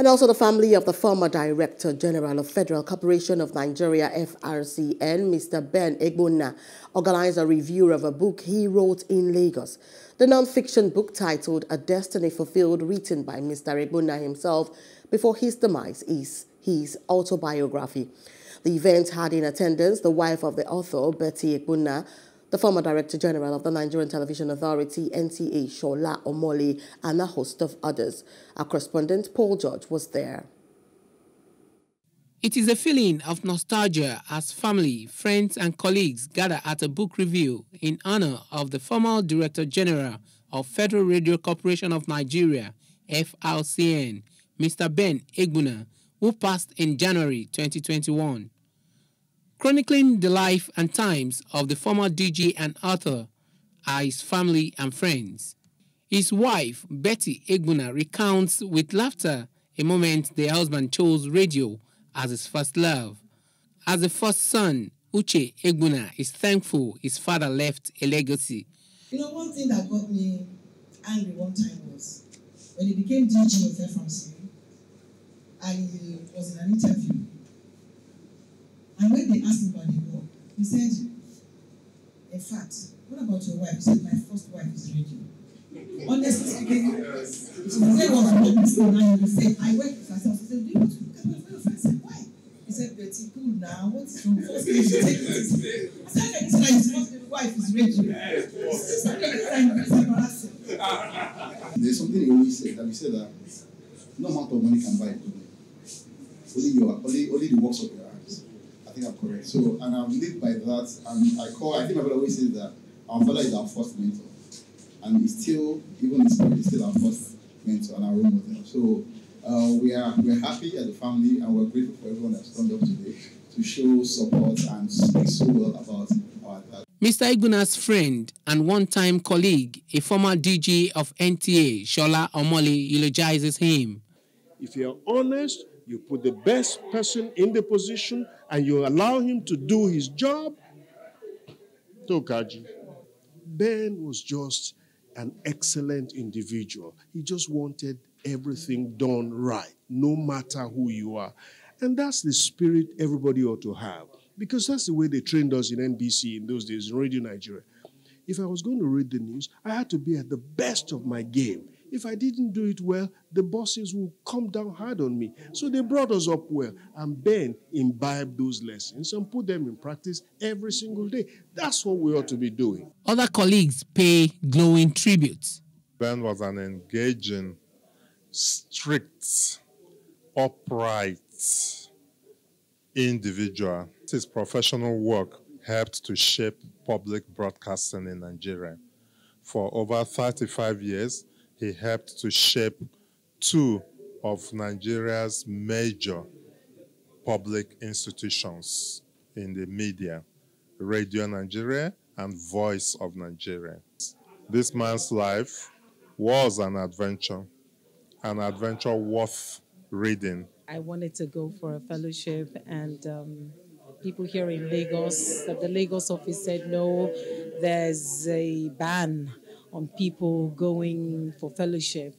And also the family of the former Director General of Federal Corporation of Nigeria, FRCN, Mr. Ben Egbuna, organized a review of a book he wrote in Lagos. The non-fiction book titled A Destiny Fulfilled, written by Mr. Egbuna himself before his demise, is his autobiography. The event had in attendance the wife of the author, Betty Egbuna, the former Director General of the Nigerian Television Authority, NTA, Shola Omole, and a host of others. Our correspondent, Paul George, was there. It is a feeling of nostalgia as family, friends, and colleagues gather at a book review in honor of the former Director General of Federal Radio Corporation of Nigeria, FRCN, Mr. Ben Egbuna, who passed in January 2021 chronicling the life and times of the former DJ and author are his family and friends. His wife, Betty Egbuna, recounts with laughter a moment the husband chose radio as his first love. As the first son, Uche Egbuna is thankful his father left a legacy. You know, one thing that got me angry one time was when he became DJ of FMC and he was in an interview they asked him about the war, he said, in fact, what about your wife? He said, my first wife is radio. Honestly speaking, you say what I'm doing now, you say, I work with myself. He said, do you want to look at my friend? I said, why? He said, Betty, cool now. What's wrong? First you take it. I said, I said, his first wife is radio. It's embarrassing. There's something he always said that he said that no amount of money can buy it. Only your only only the works of your I think I'm correct. So, and I've lived by that. And I call, I think my brother always says that our father is our first mentor. And he's still, even in spirit, he's still our first mentor and our role model. So, uh, we are we're happy as a family and we're grateful for everyone that's turned up today to show support and speak so well about our dad. Mr. Egbuna's friend and one-time colleague, a former DG of NTA, Shola Omole, eulogizes him. If you're honest, you put the best person in the position and you allow him to do his job. Tokaji. Ben was just an excellent individual. He just wanted everything done right, no matter who you are. And that's the spirit everybody ought to have. Because that's the way they trained us in NBC in those days, in Radio Nigeria. If I was going to read the news, I had to be at the best of my game. If I didn't do it well, the bosses will come down hard on me. So they brought us up well. And Ben imbibed those lessons and put them in practice every single day. That's what we ought to be doing. Other colleagues pay glowing tributes. Ben was an engaging, strict, upright individual. His professional work helped to shape public broadcasting in Nigeria. For over 35 years, he helped to shape two of Nigeria's major public institutions in the media, Radio Nigeria and Voice of Nigeria. This man's life was an adventure, an adventure worth reading. I wanted to go for a fellowship, and um, people here in Lagos, the Lagos office said no, there's a ban on people going for fellowship.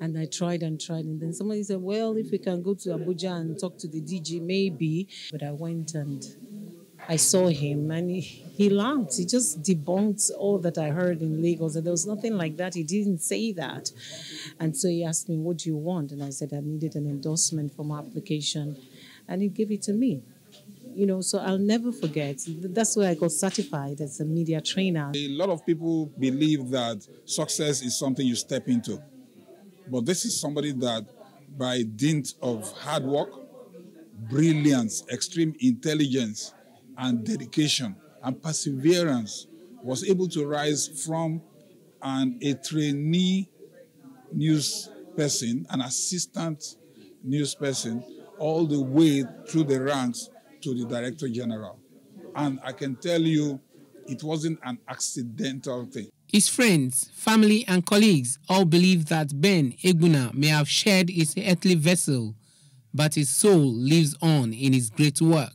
And I tried and tried. And then somebody said, well, if we can go to Abuja and talk to the DG, maybe. But I went and I saw him and he, he laughed. He just debunked all that I heard in Lagos. And there was nothing like that. He didn't say that. And so he asked me, what do you want? And I said, I needed an endorsement for my application. And he gave it to me you know, so I'll never forget. That's why I got certified as a media trainer. A lot of people believe that success is something you step into. But this is somebody that, by dint of hard work, brilliance, extreme intelligence, and dedication and perseverance, was able to rise from an, a trainee news person, an assistant news person, all the way through the ranks to the Director General. And I can tell you, it wasn't an accidental thing. His friends, family, and colleagues all believe that Ben Egbuna may have shared his earthly vessel, but his soul lives on in his great work.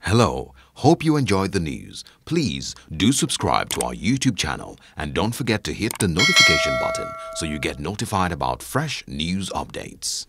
Hello. Hope you enjoyed the news. Please do subscribe to our YouTube channel and don't forget to hit the notification button so you get notified about fresh news updates.